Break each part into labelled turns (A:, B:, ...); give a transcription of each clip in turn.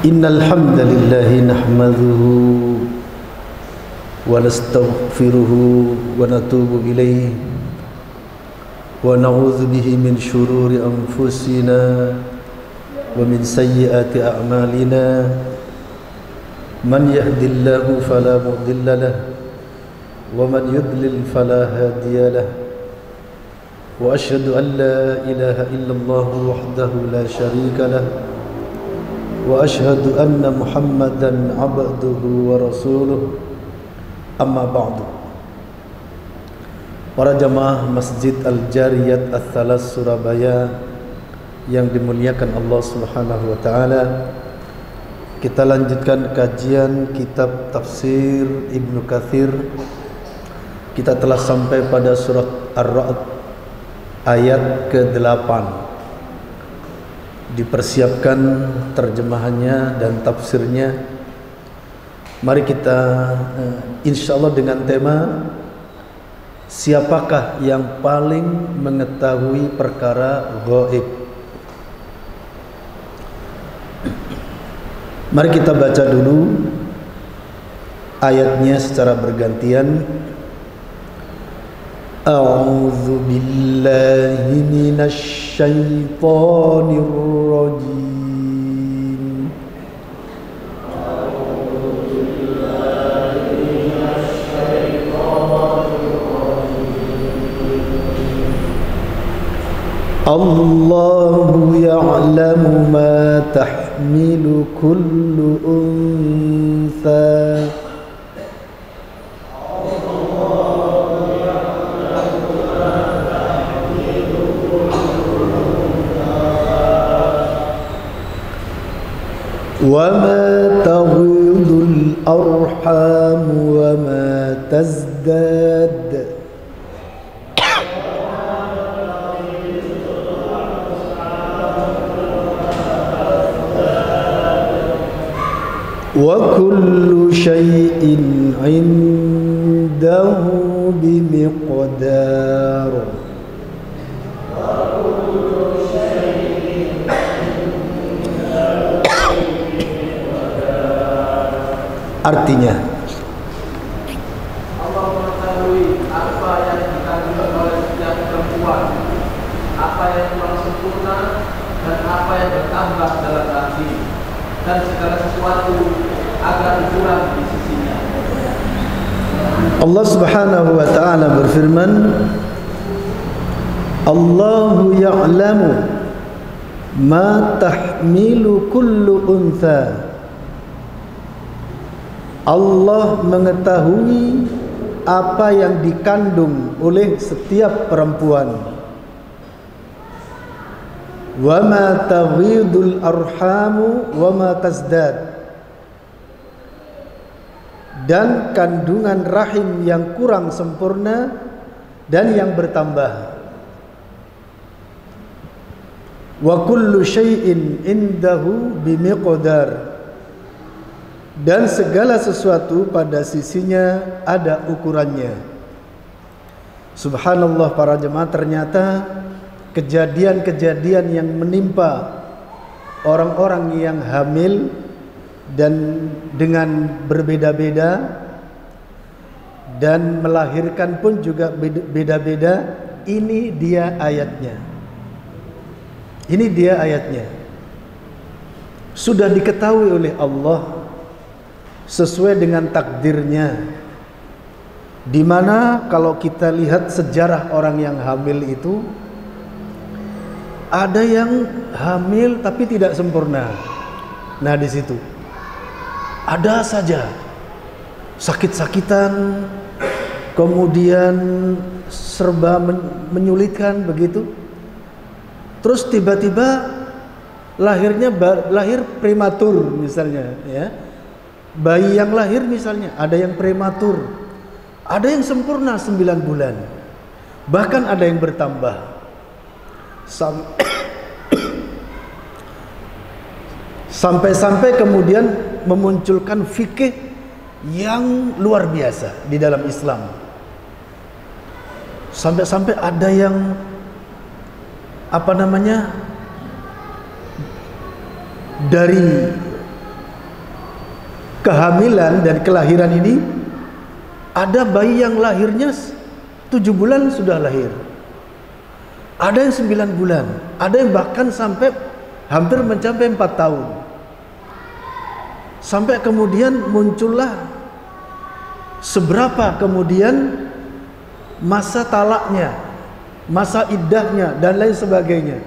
A: إن الحمد لله نحمده ونستغفره ونتوب إليه ونعوذ به من شرور أنفسنا ومن سيئات أعمالنا. من يهد الله فلا مضل له ومن يضلل فلا هادي له. وأشهد أن لا إله إلا الله وحده لا شريك له. واشهد ان محمدا عبده ورسوله اما بعد Para jamaah Masjid Al-Jariyat Al-Thalas Surabaya yang dimuliakan Allah Subhanahu wa taala kita lanjutkan kajian kitab tafsir Ibnu Kathir Kita telah sampai pada surat Ar-Ra'd ayat ke-8 Dipersiapkan terjemahannya dan tafsirnya Mari kita insyaAllah dengan tema Siapakah yang paling mengetahui perkara gaib Mari kita baca dulu ayatnya secara bergantian. أعوذ بالله من الشيطان الرجيم. أعوذ بالله من الشيطان الرجيم الله يعلم ما تحمل كل أنثى. وما تغيض الأرحام وما تزداد وكل شيء عنده بمقدار Artinya
B: Allah mengetahui apa yang dikandung oleh setiap perempuan, apa yang kurang sempurna dan apa yang bertambah dalam hati dan segala sesuatu agar kurang di sisinya.
A: Allah Subhanahu wa taala berfirman Allahu ya'lamu ma tahmilu kullu untha Allah mengetahui apa yang dikandung oleh setiap perempuan wa ma taghidul arhamu wa ma tazdad dan kandungan rahim yang kurang sempurna dan yang bertambah. Wa kullu syai'in indahu bimiqdar. Dan segala sesuatu pada sisinya ada ukurannya. Subhanallah para jemaah ternyata kejadian-kejadian yang menimpa orang-orang yang hamil dan dengan berbeda-beda dan melahirkan pun juga beda-beda ini dia ayatnya ini dia ayatnya sudah diketahui oleh Allah sesuai dengan takdirnya. Di mana kalau kita lihat sejarah orang yang hamil itu ada yang hamil tapi tidak sempurna. Nah di situ. Ada saja sakit-sakitan kemudian serba menyulitkan begitu. Terus tiba-tiba lahirnya lahir prematur misalnya ya bayi yang lahir misalnya ada yang prematur, ada yang sempurna 9 bulan. Bahkan ada yang bertambah. Sam- Sampai-sampai kemudian memunculkan fikih yang luar biasa di dalam Islam. Sampai-sampai ada yang apa namanya dari kehamilan dan kelahiran ini ada bayi yang lahirnya tujuh bulan sudah lahir. Ada yang sembilan bulan ada yang bahkan sampai hampir mencapai empat tahun. Sampai kemudian muncullah seberapa kemudian masa talaknya masa iddahnya dan lain sebagainya.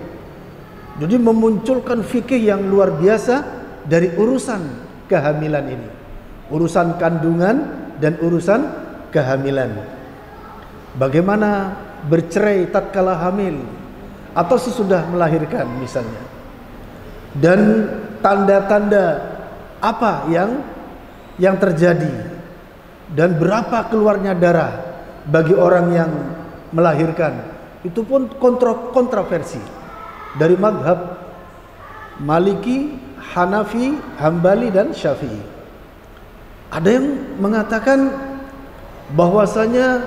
A: Jadi memunculkan fikih yang luar biasa dari urusan kehamilan ini. Urusan kandungan dan urusan kehamilan. Bagaimana bercerai tatkala hamil atau sesudah melahirkan misalnya. Dan tanda-tanda apa yang yang terjadi dan berapa keluarnya darah bagi orang yang melahirkan itu pun kontro kontroversi dari madhab Maliki, Hanafi, Hambali dan Syafi'i. Ada yang mengatakan bahwasanya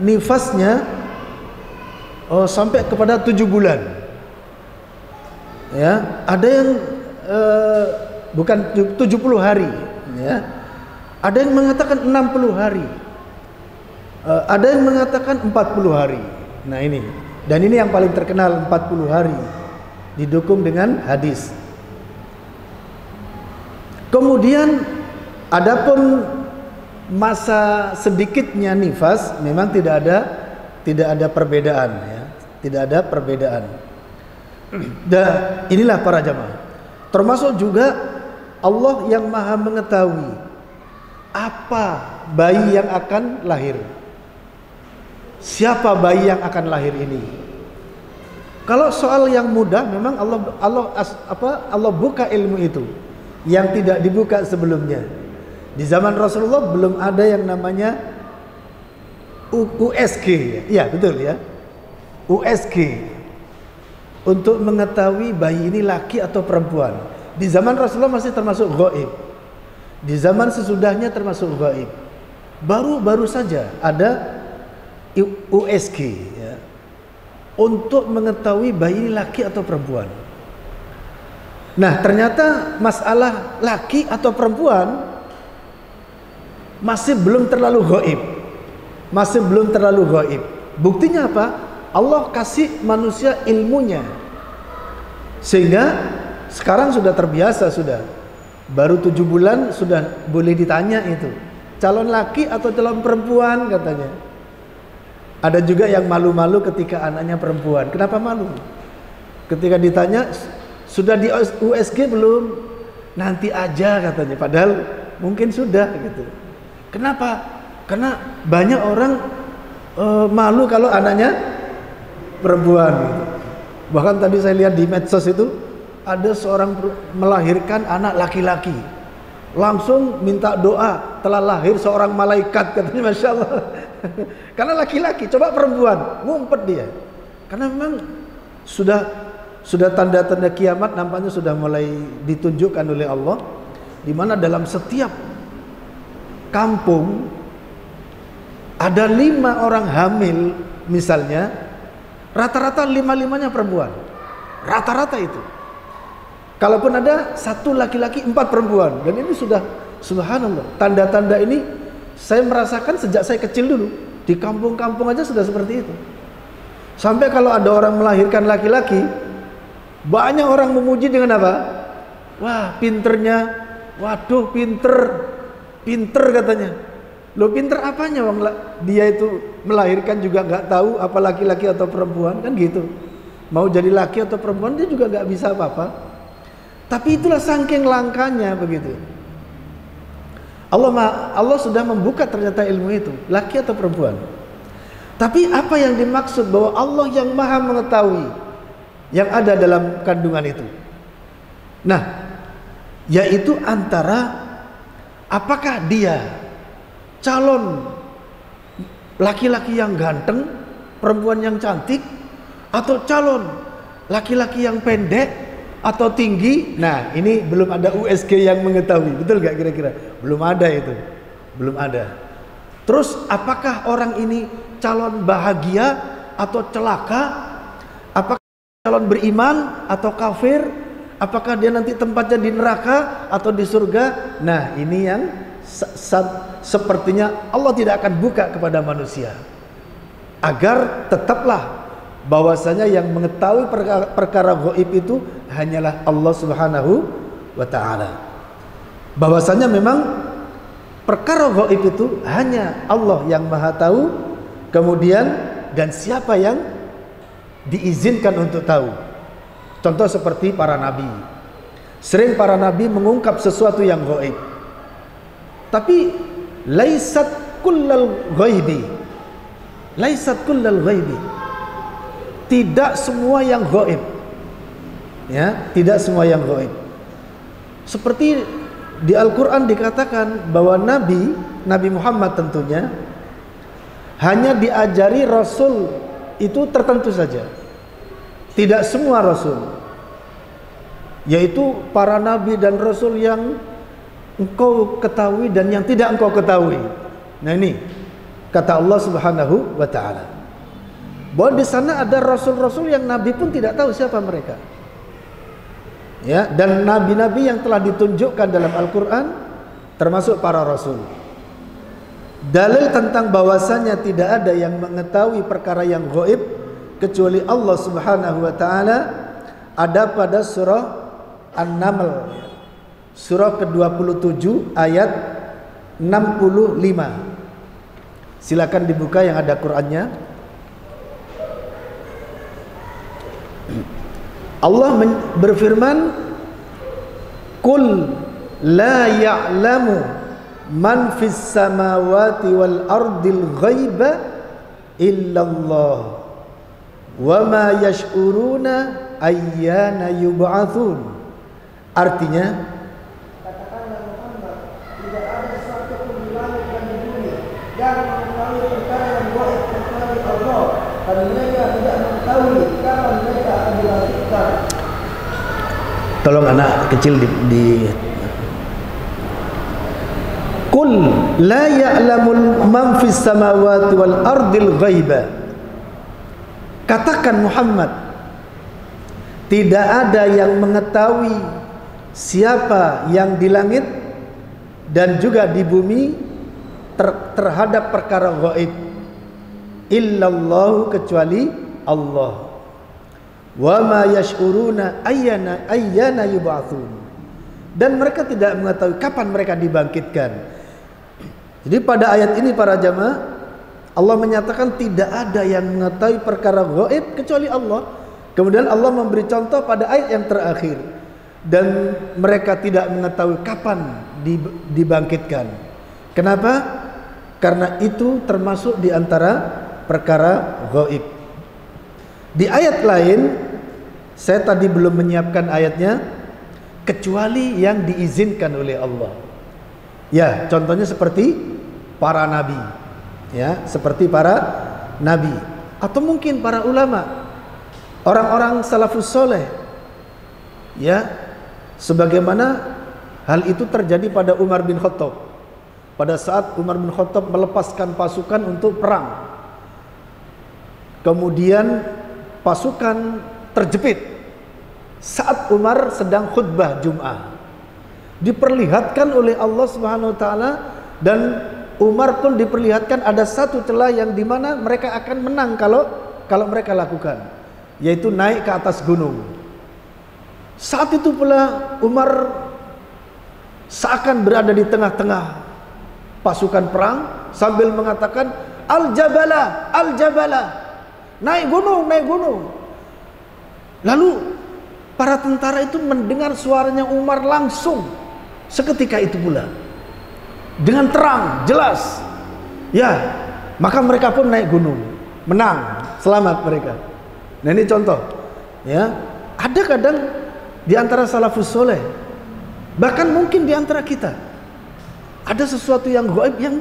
A: nifasnya oh, sampai kepada tujuh bulan. Ya, ada yang eh, bukan 70 hari, ya. Ada yang mengatakan 60 hari. Eh, ada yang mengatakan 40 hari. Nah, ini. Dan ini yang paling terkenal 40 hari didukung dengan hadis. Kemudian adapun masa sedikitnya nifas memang tidak ada tidak ada perbedaan ya, tidak ada perbedaan. Dan inilah para jamaah. Termasuk juga Allah yang Maha mengetahui apa bayi yang akan lahir. Siapa bayi yang akan lahir ini? Kalau soal yang mudah memang Allah Allah apa Allah buka ilmu itu yang tidak dibuka sebelumnya. Di zaman Rasulullah belum ada yang namanya USG. Ya, betul ya. USG untuk mengetahui bayi ini laki atau perempuan. Di zaman Rasulullah masih termasuk gaib. Di zaman sesudahnya termasuk gaib. Baru-baru saja ada USG ya untuk mengetahui bayi laki atau perempuan. Nah, ternyata masalah laki atau perempuan masih belum terlalu goib. Masih belum terlalu goib. Buktinya apa? Allah kasih manusia ilmunya. Sehingga sekarang sudah terbiasa sudah. Baru tujuh bulan sudah boleh ditanya itu. Calon laki atau calon perempuan katanya. Ada juga yang malu-malu ketika anaknya perempuan. Kenapa malu? Ketika ditanya, sudah di USG belum? Nanti aja katanya. Padahal mungkin sudah gitu. Kenapa? Karena banyak orang uh, malu kalau anaknya perempuan. Gitu. Bahkan tadi saya lihat di medsos itu ada seorang melahirkan anak laki-laki. Langsung minta doa telah lahir seorang malaikat katanya Masya Allah. Karena laki-laki, coba perempuan, ngumpet dia. Karena memang sudah sudah tanda-tanda kiamat nampaknya sudah mulai ditunjukkan oleh Allah di mana dalam setiap kampung ada lima orang hamil misalnya rata-rata lima-limanya perempuan. Rata-rata itu. Kalaupun ada satu laki-laki empat perempuan. Dan ini sudah subhanallah tanda-tanda ini saya merasakan sejak saya kecil dulu. Di kampung-kampung aja sudah seperti itu. Sampai kalau ada orang melahirkan laki-laki, banyak orang memuji dengan apa? Wah, pinternya. Waduh, pinter. Pinter katanya. Lo pinter apanya Wong dia itu melahirkan juga nggak tahu apa laki-laki atau perempuan kan gitu. Mau jadi laki atau perempuan dia juga nggak bisa apa-apa. Tapi itulah saking langkanya begitu. Allah Allah sudah membuka ternyata ilmu itu, laki atau perempuan. Tapi apa yang dimaksud bahwa Allah yang maha mengetahui yang ada dalam kandungan itu? Nah, yaitu antara apakah dia calon laki-laki yang ganteng, perempuan yang cantik, atau calon laki-laki yang pendek atau tinggi? Nah, ini belum ada USG yang mengetahui, betul gak kira-kira? Belum ada itu, belum ada. Terus, apakah orang ini calon bahagia atau celaka? Calon beriman atau kafir? Apakah dia nanti tempatnya di neraka atau di surga? Nah, ini yang sepertinya Allah tidak akan buka kepada manusia agar tetaplah bahwasanya yang mengetahui perkara, perkara gaib itu hanyalah Allah Subhanahu wa taala. Bahwasanya memang perkara gaib itu hanya Allah yang Maha tahu, kemudian dan siapa yang diizinkan untuk tahu. Contoh seperti para nabi. Sering para nabi mengungkap sesuatu yang gaib. Tapi laisat kullal ghaibi. Laisat kullal ghaibi. Tidak semua yang gaib. Ya, tidak semua yang gaib. Seperti di Al-Qur'an dikatakan bahwa nabi, Nabi Muhammad tentunya hanya diajari rasul itu tertentu saja. Tidak semua rasul. Yaitu para nabi dan rasul yang engkau ketahui dan yang tidak engkau ketahui. Nah ini kata Allah Subhanahu wa taala. Bahwa di sana ada rasul-rasul yang nabi pun tidak tahu siapa mereka. Ya, dan nabi-nabi yang telah ditunjukkan dalam Al-Qur'an termasuk para rasul. Dalil tentang bahwasanya tidak ada yang mengetahui perkara yang gaib kecuali Allah Subhanahu wa taala ada pada surah An-Naml surah ke-27 ayat 65. Silakan dibuka yang ada Qur'annya. Allah berfirman, "Qul la ya'lamu man fis samawati wal ardil ghaiba illallah wa ma yash'uruna ayyana yub'atsun." Artinya, Tolong anak kecil di, di Qul la ya'lamul man fis samawati wal ardil ghaiba. Katakan Muhammad tidak ada yang mengetahui siapa yang di langit dan juga di bumi ter, terhadap perkara gaib illallahu kecuali Allah. Wa ma yash'uruna ayyana ayyana yub'atsun dan mereka tidak mengetahui kapan mereka dibangkitkan. Jadi pada ayat ini para jamaah Allah menyatakan tidak ada yang mengetahui perkara gaib kecuali Allah. Kemudian Allah memberi contoh pada ayat yang terakhir. Dan mereka tidak mengetahui kapan dibangkitkan. Kenapa? Karena itu termasuk di antara perkara gaib. Di ayat lain saya tadi belum menyiapkan ayatnya kecuali yang diizinkan oleh Allah. Ya, contohnya seperti para nabi. Ya, seperti para nabi atau mungkin para ulama. Orang-orang salafus soleh. Ya, sebagaimana hal itu terjadi pada Umar bin Khattab. Pada saat Umar bin Khattab melepaskan pasukan untuk perang. Kemudian pasukan terjepit saat Umar sedang khutbah Jum'ah. Diperlihatkan oleh Allah Subhanahu wa taala dan Umar pun diperlihatkan ada satu celah yang di mana mereka akan menang kalau kalau mereka lakukan yaitu naik ke atas gunung. Saat itu pula Umar seakan berada di tengah-tengah pasukan perang sambil mengatakan al-jabala al-jabala Naik gunung, naik gunung. Lalu para tentara itu mendengar suaranya Umar langsung seketika itu pula. Dengan terang, jelas. Ya, maka mereka pun naik gunung. Menang, selamat mereka. Nah ini contoh. Ya, ada kadang di antara salafus soleh, bahkan mungkin di antara kita, Ada sesuatu yang gaib yang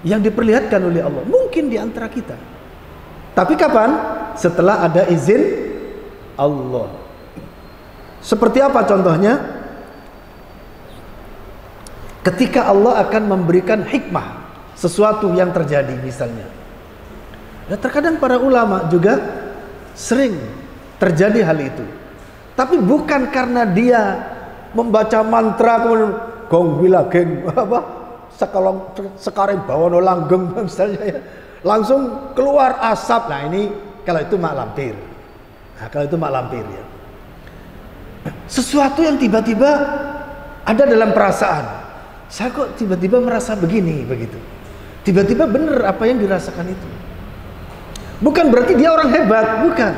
A: yang diperlihatkan oleh Allah. Mungkin di antara kita. Tapi kapan? Setelah ada izin Allah. Seperti apa contohnya? Ketika Allah akan memberikan hikmah sesuatu yang terjadi misalnya. Dan terkadang para ulama juga sering terjadi hal itu. Tapi bukan karena dia membaca mantra kemudian gong geng apa sekalong sekarang bawa langgeng misalnya ya. Langsung keluar asap. Nah ini kalau itu mak lampir. Nah, kalau itu mak lampir ya. Sesuatu yang tiba-tiba ada dalam perasaan saya kok tiba-tiba merasa begini begitu. Tiba-tiba benar apa yang dirasakan itu. Bukan berarti dia orang hebat bukan.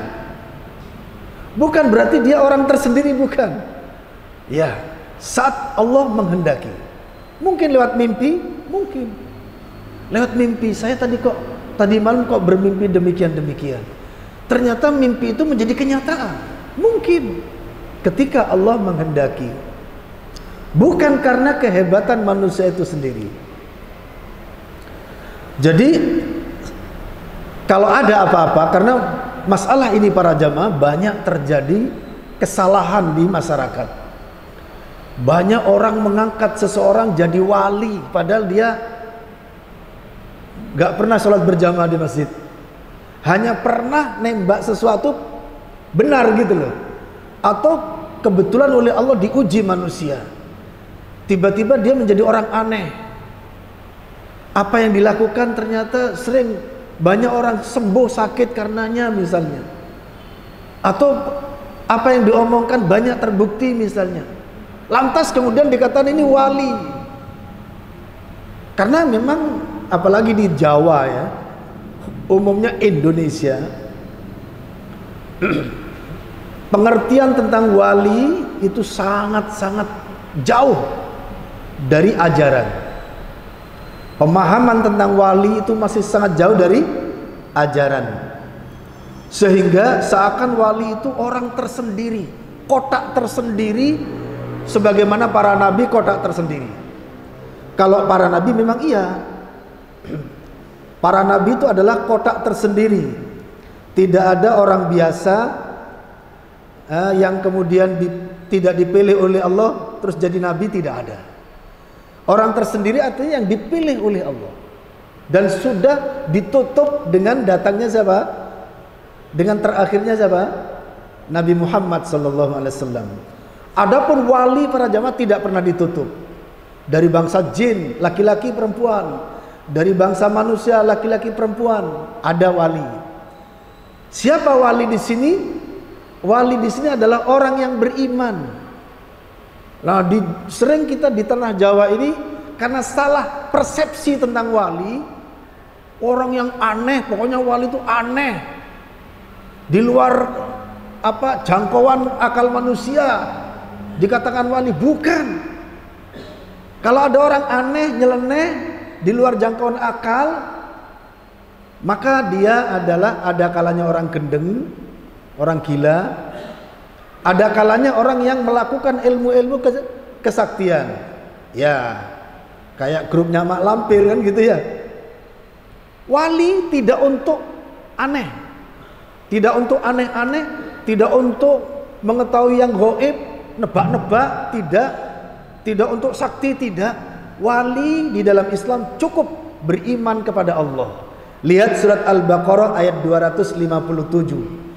A: Bukan berarti dia orang tersendiri bukan. Ya saat Allah menghendaki. Mungkin lewat mimpi mungkin. Lewat mimpi saya tadi kok tadi malam kok bermimpi demikian demikian. Ternyata mimpi itu menjadi kenyataan. Mungkin. Ketika Allah menghendaki bukan karena kehebatan manusia itu sendiri jadi kalau ada apa-apa karena masalah ini para jamaah banyak terjadi kesalahan di masyarakat banyak orang mengangkat seseorang jadi wali padahal dia gak pernah sholat berjamaah di masjid. Hanya pernah nembak sesuatu benar gitu loh. Atau kebetulan oleh Allah diuji manusia. Tiba-tiba dia menjadi orang aneh. Apa yang dilakukan ternyata sering banyak orang sembuh sakit karenanya misalnya. Atau apa yang diomongkan banyak terbukti misalnya. Lantas kemudian dikatakan ini wali. Karena memang apalagi di Jawa ya, umumnya Indonesia pengertian tentang wali itu sangat-sangat jauh dari ajaran. Pemahaman tentang wali itu masih sangat jauh dari ajaran. Sehingga seakan wali itu orang tersendiri, kotak tersendiri sebagaimana para nabi kotak tersendiri. Kalau para nabi memang iya. Para nabi itu adalah kotak tersendiri. Tidak ada orang biasa eh, yang kemudian di, tidak dipilih oleh Allah terus jadi nabi tidak ada. Orang tersendiri artinya yang dipilih oleh Allah dan sudah ditutup dengan datangnya siapa? Dengan terakhirnya siapa? Nabi Muhammad sallallahu alaihi wasallam. Adapun wali para jamaah tidak pernah ditutup. Dari bangsa jin, laki-laki perempuan. Dari bangsa manusia, laki-laki perempuan, ada wali. Siapa wali di sini? Wali di sini adalah orang yang beriman. Nah, di, sering kita di tanah Jawa ini karena salah persepsi tentang wali, orang yang aneh, pokoknya wali itu aneh. Di luar apa jangkauan akal manusia, dikatakan wali bukan kalau ada orang aneh nyeleneh di luar jangkauan akal maka dia adalah ada kalanya orang gendeng orang gila ada kalanya orang yang melakukan ilmu-ilmu kesaktian. Ya kayak grupnya mak lampir kan gitu ya. Wali tidak untuk aneh. Tidak untuk aneh-aneh tidak untuk mengetahui yang goib nebak-nebak tidak. Tidak untuk sakti tidak. Wali di dalam Islam cukup beriman kepada Allah. Lihat surat Al-Baqarah ayat 257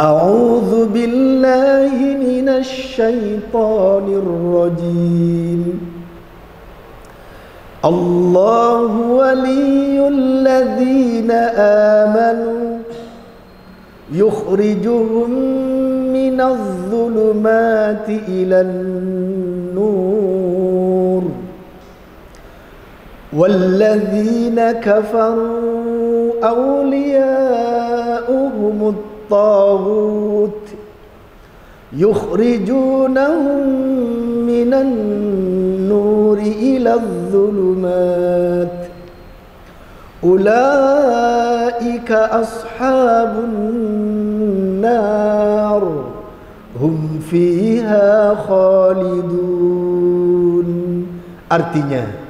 A: أعوذ بالله من الشيطان الرجيم. الله ولي الذين آمنوا يخرجهم من الظلمات إلى النور. والذين كفروا أولياءهم الطاغوت يخرجونهم من النور إلى الظلمات. أولئك أصحاب النار هم fiha khalidun artinya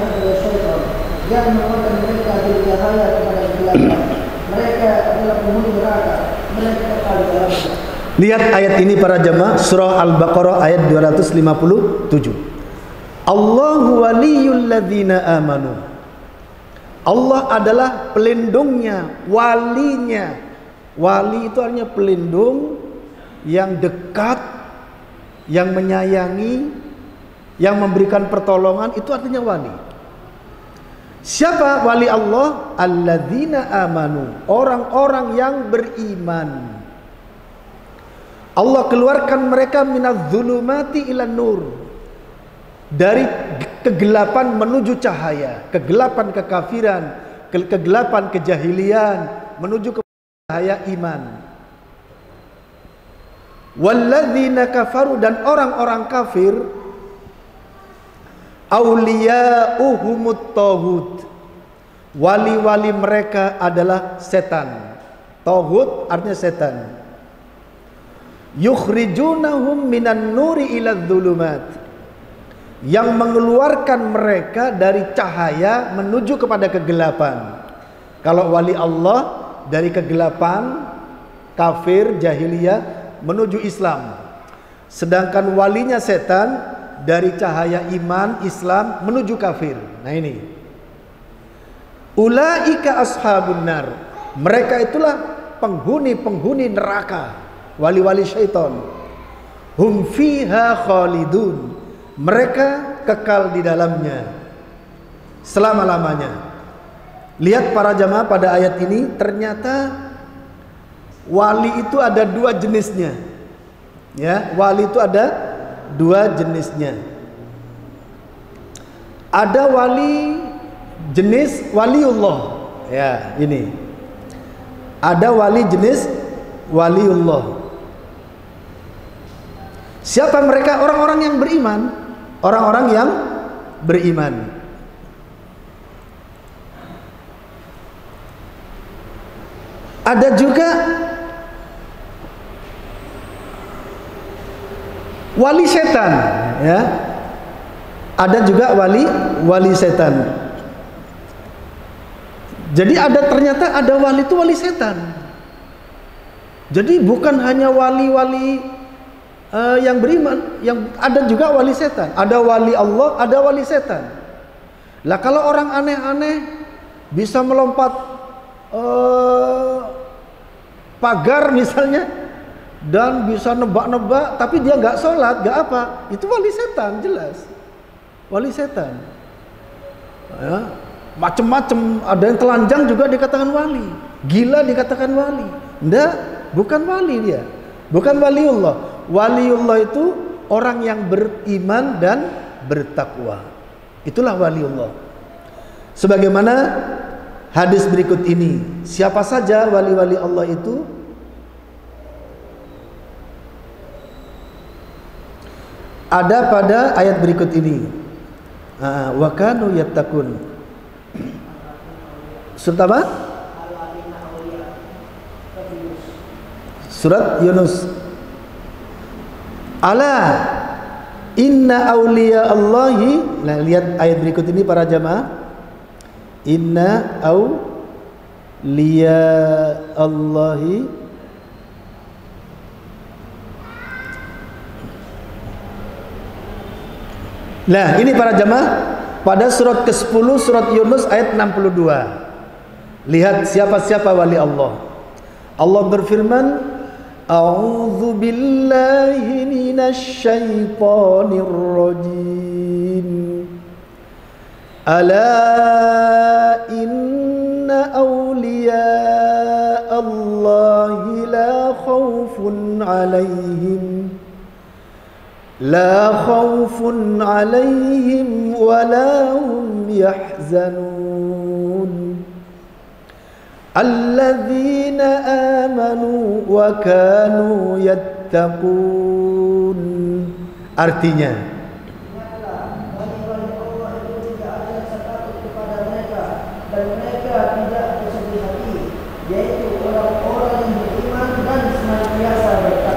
C: adalah syaitan. Yang mereka dari cahaya kepada kegelapan. Mereka adalah penghuni neraka. Mereka kekal di dalamnya.
A: Lihat ayat ini para jemaah surah Al-Baqarah ayat 257. Allahu waliyul ladzina amanu. Allah adalah pelindungnya, walinya. Wali itu artinya pelindung yang dekat, yang menyayangi, yang memberikan pertolongan itu artinya wali. Siapa wali Allah? Alladzina amanu, orang-orang yang beriman. Allah keluarkan mereka minaz zulumati ila nur. Dari kegelapan menuju cahaya, kegelapan kekafiran, ke- kegelapan kejahilian menuju ke cahaya iman. Walladzina kafaru dan orang-orang kafir auliya'uhumut tauhid. Wali-wali mereka adalah setan. Tauhid artinya setan yukhrijunahum minan nuri ila dhulumat yang mengeluarkan mereka dari cahaya menuju kepada kegelapan kalau wali Allah dari kegelapan kafir jahiliyah menuju Islam sedangkan walinya setan dari cahaya iman Islam menuju kafir. Nah ini. Ulaika ashabun nar. Mereka itulah penghuni-penghuni neraka. Wali-wali syaitan. Hum fiha khalidun. Mereka kekal di dalamnya. Selama-lamanya. Lihat para jamaah pada ayat ini ternyata wali itu ada dua jenisnya. Ya wali itu ada dua jenisnya ada wali jenis waliullah ya ini ada wali jenis waliullah Siapa mereka? Orang-orang yang beriman. Orang-orang yang beriman. Ada juga wali setan, ya. Ada juga wali wali setan. Jadi ada ternyata ada wali itu wali setan. Jadi bukan hanya wali-wali uh, yang beriman, yang ada juga wali setan. Ada wali Allah, ada wali setan. Lah kalau orang aneh-aneh bisa melompat uh, pagar misalnya dan bisa nebak-nebak, tapi dia nggak sholat, nggak apa, itu wali setan jelas, wali setan. Ya, macem-macem ada yang telanjang juga dikatakan wali, gila dikatakan wali, ndak, bukan wali dia, bukan waliullah. Waliullah itu orang yang beriman dan bertakwa. Itulah waliullah. Sebagaimana hadis berikut ini, siapa saja wali-wali Allah itu? Ada pada ayat berikut ini. Wa kanu yattaqun. Surat apa? Surat Yunus Ala inna awliya Allahi Nah lihat ayat berikut ini para jamaah Inna awliya Allahi Nah ini para jamaah Pada surat ke-10 surat Yunus ayat 62 Lihat siapa-siapa wali Allah Allah berfirman A'udzu billahi minasy syaithanir rajim. Ala inna awliya Allah la khaufun 'alaihim لا خوف عليهم ولا هم يحزنون. الذين آمنوا وكانوا يتقون. Artinya,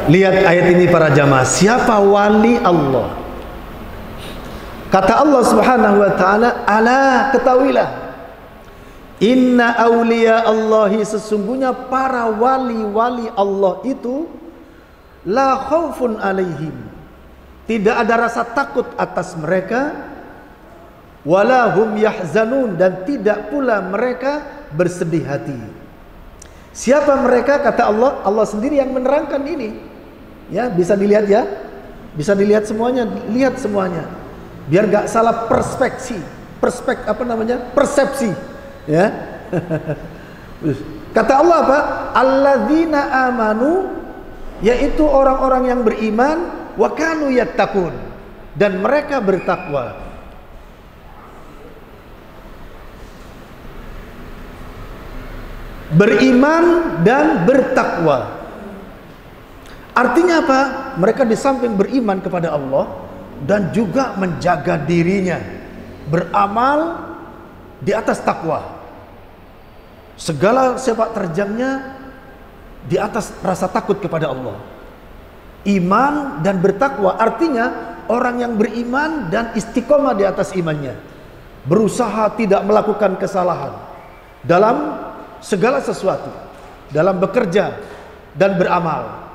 A: Lihat ayat ini para jamaah, siapa wali Allah? Kata Allah Subhanahu wa taala, "Ala ketahuilah Inna awliya Allahi sesungguhnya para wali-wali Allah itu la khaufun alaihim. Tidak ada rasa takut atas mereka wala hum yahzanun dan tidak pula mereka bersedih hati. Siapa mereka kata Allah? Allah sendiri yang menerangkan ini. Ya, bisa dilihat ya. Bisa dilihat semuanya, lihat semuanya. Biar gak salah perspeksi, perspek apa namanya? persepsi. Ya. Kata Allah apa? Alladzina amanu yaitu orang-orang yang beriman wa kanu yattaqun dan mereka bertakwa. Beriman dan bertakwa. Artinya apa? Mereka di samping beriman kepada Allah dan juga menjaga dirinya, beramal di atas takwa. Segala sepak terjangnya di atas rasa takut kepada Allah. Iman dan bertakwa artinya orang yang beriman dan istiqomah di atas imannya. Berusaha tidak melakukan kesalahan dalam segala sesuatu, dalam bekerja dan beramal.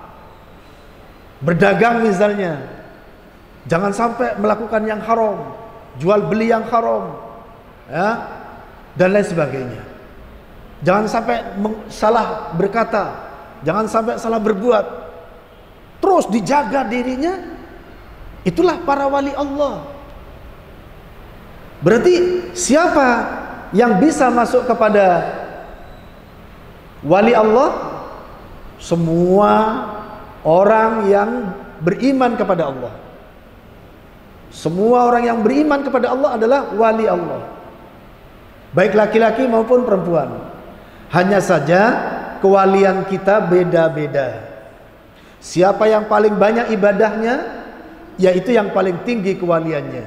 A: Berdagang misalnya, jangan sampai melakukan yang haram, jual beli yang haram, ya, dan lain sebagainya. Jangan sampai salah berkata, jangan sampai salah berbuat. Terus dijaga dirinya. Itulah para wali Allah. Berarti siapa yang bisa masuk kepada wali Allah? Semua orang yang beriman kepada Allah. Semua orang yang beriman kepada Allah adalah wali Allah. Baik laki-laki maupun perempuan. Hanya saja kewalian kita beda-beda. Siapa yang paling banyak ibadahnya, yaitu yang paling tinggi kewaliannya.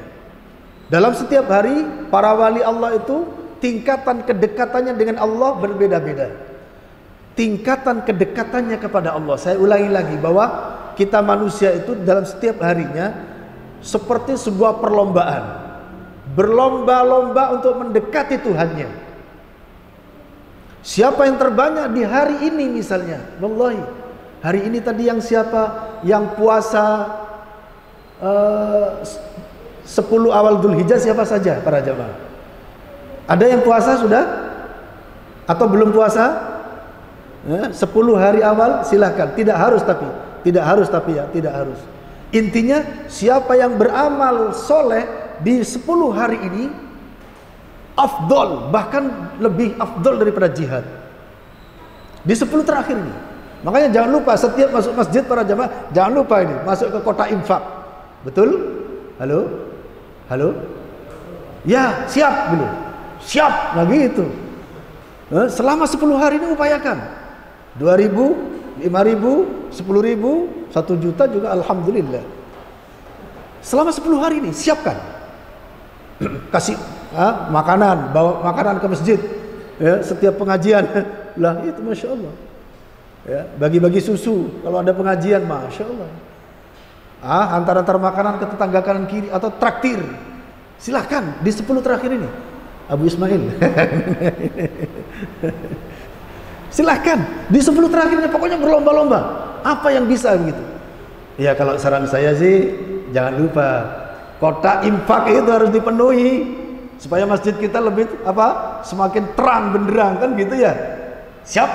A: Dalam setiap hari, para wali Allah itu tingkatan kedekatannya dengan Allah berbeda-beda. Tingkatan kedekatannya kepada Allah. Saya ulangi lagi bahwa kita manusia itu dalam setiap harinya seperti sebuah perlombaan. Berlomba-lomba untuk mendekati Tuhannya. Siapa yang terbanyak di hari ini misalnya? Wallahi. Hari ini tadi yang siapa yang puasa uh, 10 awal Dhul Hijjah siapa saja para jamaah? Ada yang puasa sudah? Atau belum puasa? Ya, 10 hari awal silahkan. Tidak harus tapi. Tidak harus tapi ya, tidak harus. Intinya siapa yang beramal soleh di 10 hari ini afdol bahkan lebih afdol daripada jihad. Di 10 terakhir ini. Makanya jangan lupa setiap masuk masjid para jamaah jangan lupa ini masuk ke kota infak. Betul? Halo? Halo? Ya siap belum siap lagi itu. Eh, selama 10 hari ini upayakan 2000 5000 10000 1 juta juga alhamdulillah selama 10 hari ini siapkan kasih ha, makanan, bawa makanan ke masjid. Ya, setiap pengajian. lah itu Masya Allah. Ya, bagi-bagi susu kalau ada pengajian, Masya Allah. Ah, antar-antar makanan ke tetangga kanan kiri atau traktir. Silahkan di 10 terakhir ini. Abu Ismail. Silahkan di 10 terakhirnya pokoknya berlomba-lomba. Apa yang bisa begitu? Ya kalau saran saya sih jangan lupa kota infak itu harus dipenuhi supaya masjid kita lebih apa semakin terang benderang kan gitu ya? Siap?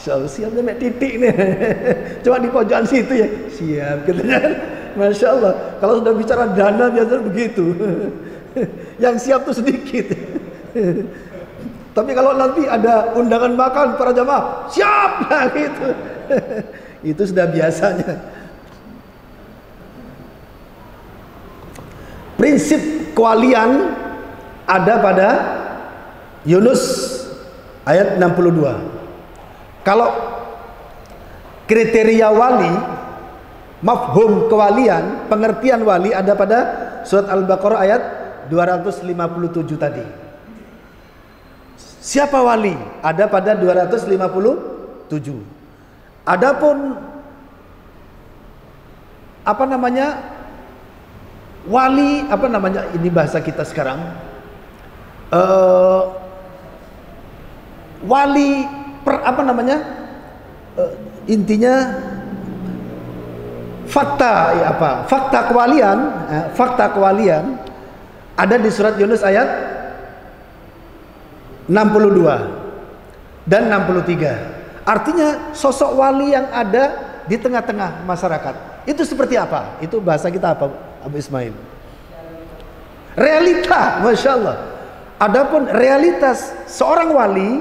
A: So, siap nih titik nih. Cuma di pojokan situ ya. Siap gitu kan? Masya Allah. Kalau sudah bicara dana biasanya begitu. Yang siap tuh sedikit tapi kalau nanti ada undangan makan para jamaah siap lah gitu itu sudah biasanya prinsip kewalian ada pada Yunus ayat 62. Kalau kriteria wali, mafhum kewalian, pengertian wali ada pada surat Al-Baqarah ayat 257 tadi. Siapa wali? Ada pada 257. Adapun apa namanya? Wali apa namanya? Ini bahasa kita sekarang. Eh, wali per, apa namanya? Eh, intinya fakta ya apa? Fakta kewalian, eh, fakta kewalian ada di surat Yunus ayat 62 dan 63. Artinya sosok wali yang ada di tengah-tengah masyarakat. Itu seperti apa? Itu bahasa kita apa Abu Ismail? Realita, Masya Allah. Adapun realitas seorang wali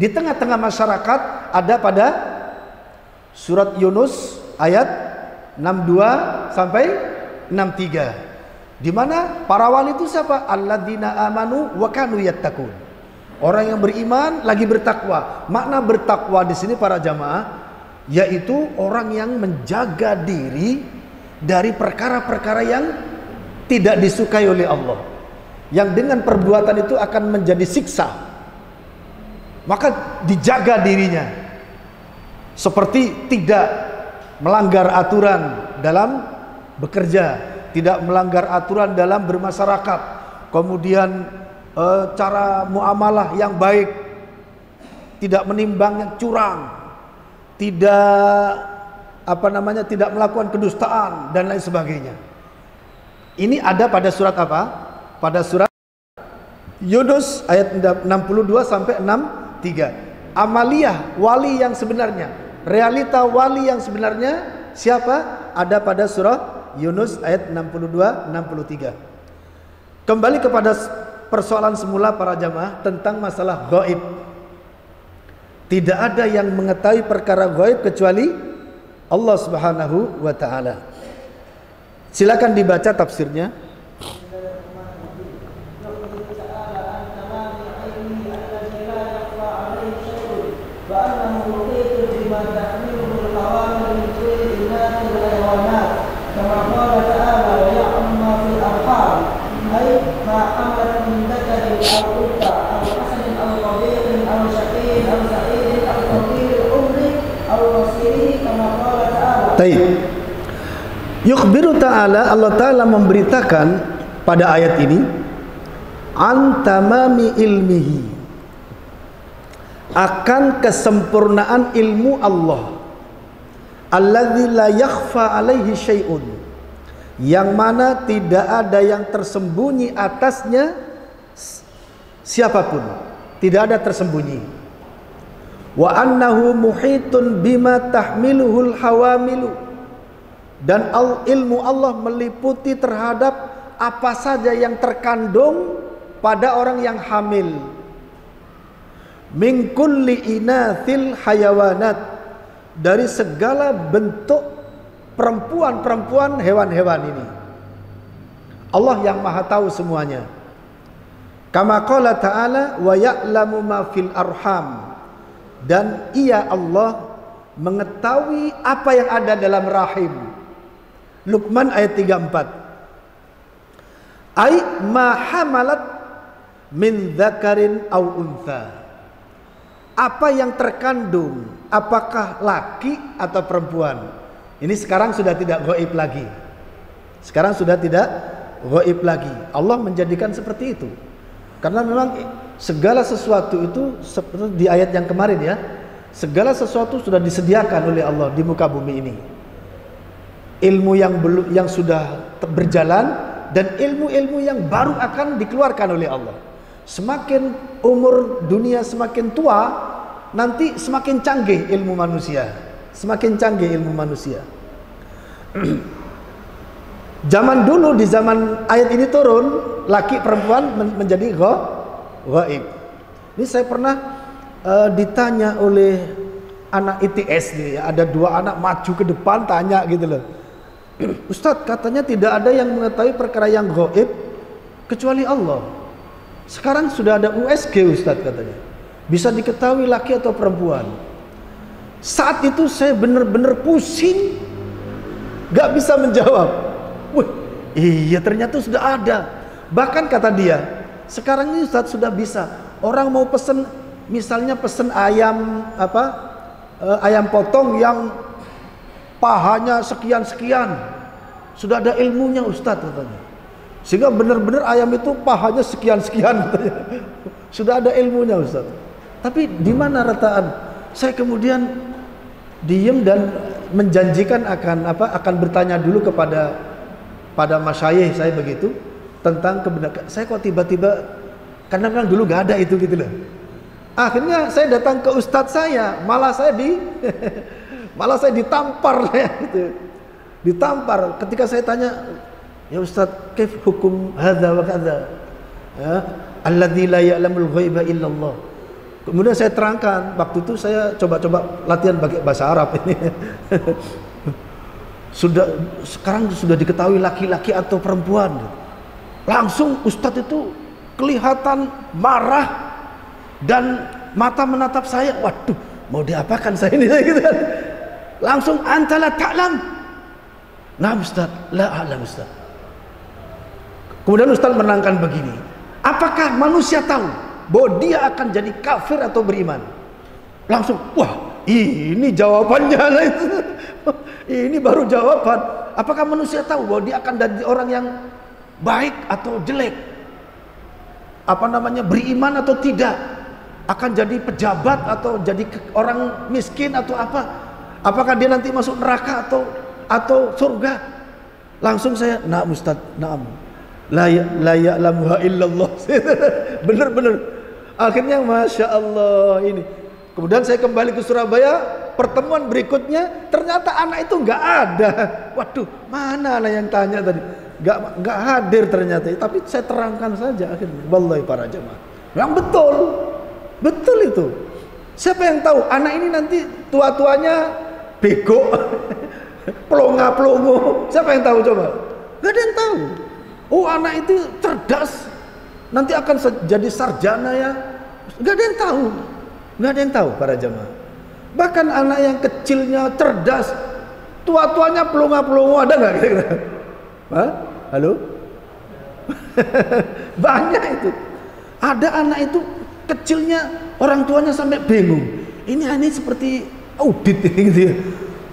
A: di tengah-tengah masyarakat ada pada surat Yunus ayat 62 sampai 63. Di mana para wali itu siapa? Alladzina amanu wa kanu yattaqun. Orang yang beriman lagi bertakwa. Makna bertakwa di sini para jamaah yaitu orang yang menjaga diri dari perkara-perkara yang tidak disukai oleh Allah. Yang dengan perbuatan itu akan menjadi siksa. Maka dijaga dirinya. Seperti tidak melanggar aturan dalam bekerja, tidak melanggar aturan dalam bermasyarakat, kemudian uh, cara muamalah yang baik, tidak menimbang yang curang, tidak apa namanya tidak melakukan kedustaan dan lain sebagainya. Ini ada pada surat apa? Pada surat Yunus ayat 62 sampai 63. Amaliyah wali yang sebenarnya, realita wali yang sebenarnya siapa? Ada pada surah Yunus ayat 62 63. Kembali kepada persoalan semula para jamaah tentang masalah gaib. Tidak ada yang mengetahui perkara gaib kecuali Allah Subhanahu wa taala. Silakan dibaca tafsirnya. Taib. Yukhbiru ta'ala Allah ta'ala memberitakan pada ayat ini antamami ilmihi. Akan kesempurnaan ilmu Allah. Alladzi la yakhfa alaihi syai'un. Yang mana tidak ada yang tersembunyi atasnya siapa pun. Tidak ada tersembunyi wa annahu muhitun bima tahmiluhul hawamilu. Dan al ilmu Allah meliputi terhadap apa saja yang terkandung pada orang yang hamil. Min kulli inathil hayawanat. Dari segala bentuk perempuan-perempuan hewan-hewan ini. Allah yang maha tahu semuanya. Kama qala ta'ala wa ya'lamu ma fil arham dan ia Allah mengetahui apa yang ada dalam rahim. Luqman ayat 34. Ai ma hamalat min dzakarin au untha. Apa yang terkandung, apakah laki atau perempuan? Ini sekarang sudah tidak goib lagi. Sekarang sudah tidak goib lagi. Allah menjadikan seperti itu. Karena memang segala sesuatu itu seperti di ayat yang kemarin ya. Segala sesuatu sudah disediakan oleh Allah di muka bumi ini. Ilmu yang belum yang sudah berjalan dan ilmu-ilmu yang baru akan dikeluarkan oleh Allah. Semakin umur dunia semakin tua, nanti semakin canggih ilmu manusia. Semakin canggih ilmu manusia. Zaman dulu di zaman ayat ini turun, laki perempuan menjadi gaib. Ini saya pernah uh, ditanya oleh anak ITS nih, ada dua anak maju ke depan tanya gitu loh. Ustadz katanya tidak ada yang mengetahui perkara yang gaib kecuali Allah. Sekarang sudah ada USG Ustadz katanya. Bisa diketahui laki atau perempuan. Saat itu saya benar-benar pusing. Gak bisa menjawab Wih, iya ternyata sudah ada. Bahkan kata dia, Sekarang ini Ustaz sudah bisa. Orang mau pesen misalnya pesen ayam apa? eh, ayam potong yang pahanya sekian-sekian. Sudah ada ilmunya Ustaz katanya. Sehingga benar-benar ayam itu pahanya sekian-sekian. Sudah ada ilmunya Ustaz. Tapi di mana rataan? Saya kemudian diem dan menjanjikan akan apa? Akan bertanya dulu kepada pada masyayikh saya begitu tentang kebenaran. Saya kok tiba-tiba karena memang dulu gak ada itu gitu loh. Akhirnya saya datang ke ustadz saya, malah saya di malah saya ditampar ya gitu. Ditampar ketika saya tanya, "Ya ustadz, kaif hukum hadza wa kadza?" Ya, alladzi la ya'lamul ghaiba illallah. Kemudian saya terangkan, waktu itu saya coba-coba latihan pakai bahasa Arab ini. sudah sekarang sudah diketahui laki-laki atau perempuan. Langsung ustadz itu kelihatan marah dan mata menatap saya. Waduh, mau diapakan saya ini gitu kan. Langsung antala ta'lam. Nah Ustaz, la alam Ustaz. Kemudian Ustaz menangkan begini. Apakah manusia tahu bahwa dia akan jadi kafir atau beriman? Langsung, wah ini jawabannya ini baru jawaban. Apakah manusia tahu bahwa dia akan jadi orang yang baik atau jelek? Apa namanya beriman atau tidak? Akan jadi pejabat atau jadi orang miskin atau apa? Apakah dia nanti masuk neraka atau atau surga? Langsung saya, "Na'am Ustaz, na'am." La ya, la illallah. Bener-bener. Akhirnya Masya Allah ini. Kemudian saya kembali ke Surabaya, pertemuan berikutnya ternyata anak itu nggak ada. Waduh, mana anak yang tanya tadi? Nggak nggak hadir ternyata. Tapi saya terangkan saja akhirnya. Wallahi para jemaah. Yang betul, betul itu. Siapa yang tahu anak ini nanti tua-tuanya bego, pelonga-pelongo. Siapa yang tahu coba? Gak ada yang tahu. Oh anak itu cerdas, nanti akan jadi sarjana ya. Gak ada yang tahu, gak ada yang tahu para jemaah. Bahkan anak yang kecilnya cerdas, tua-tuanya pelonga-pelongo ada nggak kira-kira? Halo? Banyak itu. Ada anak itu kecilnya orang tuanya sampai bingung. Ini ini seperti audit gitu ya.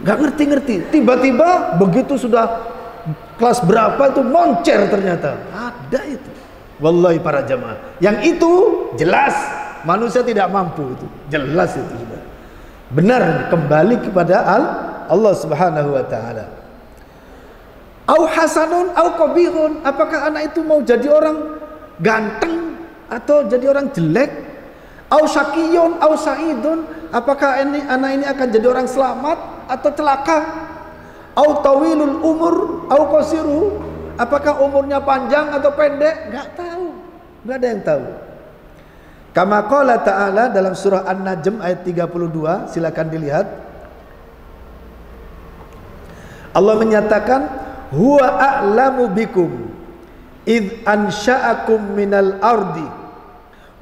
A: Gak ngerti-ngerti. Tiba-tiba begitu sudah kelas berapa itu moncer ternyata. Ada itu. Wallahi para jamaah. Yang itu jelas manusia tidak mampu itu. Jelas itu sudah. Benar kembali kepada al Allah Subhanahu wa taala. Au hasanun au qabihun. Apakah anak itu mau jadi orang ganteng atau jadi orang jelek? Au syakiyun au saidun. Apakah ini anak ini akan jadi orang selamat atau celaka? Au tawilul umur au qasiru. Apakah umurnya panjang atau pendek? Enggak tahu. Enggak ada yang tahu. Kama qala ta'ala dalam surah An-Najm ayat 32, silakan dilihat. Allah menyatakan huwa a'lamu bikum id ansha'akum minal ardi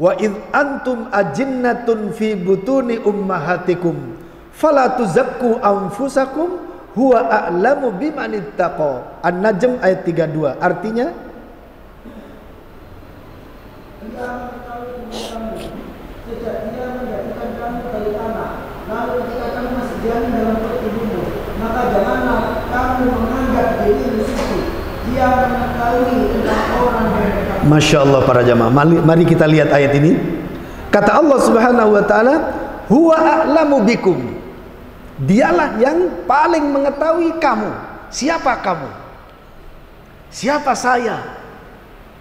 A: wa id antum ajinnatun fi butuni ummahatikum fala tuzakku anfusakum huwa a'lamu biman ittaqa An-Najm ayat 32 artinya
C: sejak dia menjadikan kamu dari tanah. Lalu ketika kamu masih jalan dalam perut ibumu, maka janganlah kamu menganggap dirimu suci. Dia mengetahui tentang orang yang dekat.
A: Masya Allah para jamaah. Mari, mari kita lihat ayat ini. Kata Allah subhanahu wa ta'ala huwa a'lamu bikum. Dialah yang paling mengetahui kamu. Siapa kamu? Siapa saya?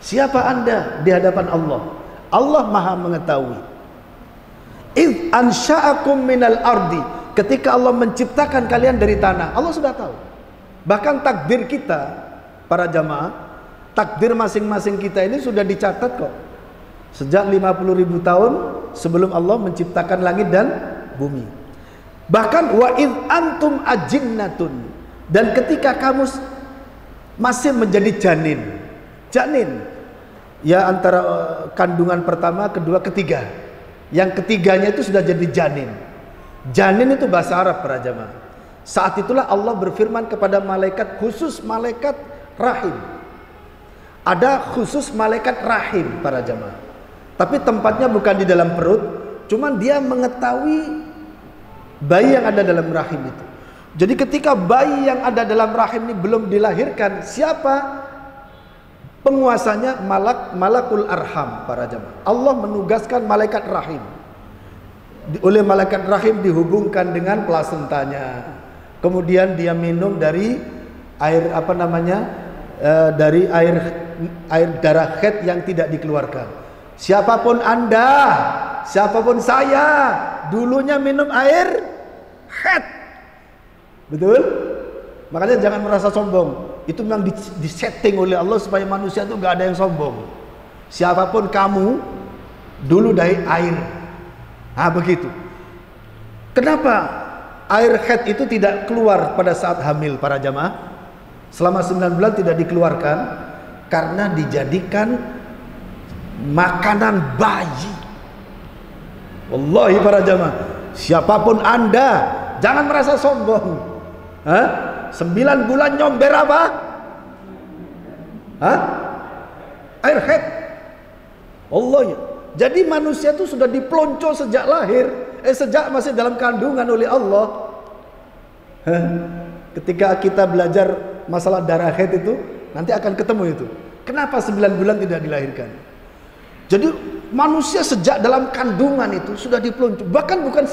A: Siapa anda di hadapan Allah? Allah maha mengetahui. Id ansha'akum minal ardi. Ketika Allah menciptakan kalian dari tanah Allah sudah tahu. Bahkan takdir kita para jamaah takdir masing-masing kita ini sudah dicatat kok. Sejak 50 ribu tahun sebelum Allah menciptakan langit dan bumi. Bahkan wa id antum ajinnatun. Dan ketika kamu masih menjadi janin. Janin. Ya antara eh, kandungan pertama kedua ketiga. Yang ketiganya itu sudah jadi janin. Janin itu bahasa Arab para jamaah. Saat itulah Allah berfirman kepada malaikat khusus malaikat rahim Ada khusus malaikat rahim para jamaah. Tapi tempatnya bukan di dalam perut, cuman dia mengetahui bayi yang ada dalam rahim itu. Jadi ketika bayi yang ada dalam rahim ini belum dilahirkan, siapa penguasanya? Malak malakul arham para jamaah. Allah menugaskan malaikat rahim. Oleh malaikat rahim dihubungkan dengan plasentanya. Kemudian dia minum dari air apa namanya? Eh, dari air air darah head yang tidak dikeluarkan. Siapa pun Anda, siapa pun saya, dulunya minum air head. Betul? Makanya jangan merasa sombong. Itu memang di- disetting oleh Allah supaya manusia itu nggak ada yang sombong. Siapa pun kamu, dulu dari air. Ah begitu. Kenapa air head itu tidak keluar pada saat hamil para jamaah? Selama 9 bulan tidak dikeluarkan karena dijadikan makanan bayi. Wallahi para jamaah, siapa pun Anda, jangan merasa sombong. Hah? 9 bulan nyomber apa? Hah? Air head. Allah ya. Jadi manusia itu sudah dipelonco sejak lahir, eh sejak masih dalam kandungan oleh Allah. Hah? Ketika kita belajar masalah darah head itu, nanti akan ketemu itu. Kenapa 9 bulan tidak dilahirkan? Jadi manusia sejak dalam kandungan itu sudah dipelonco. Bahkan bukan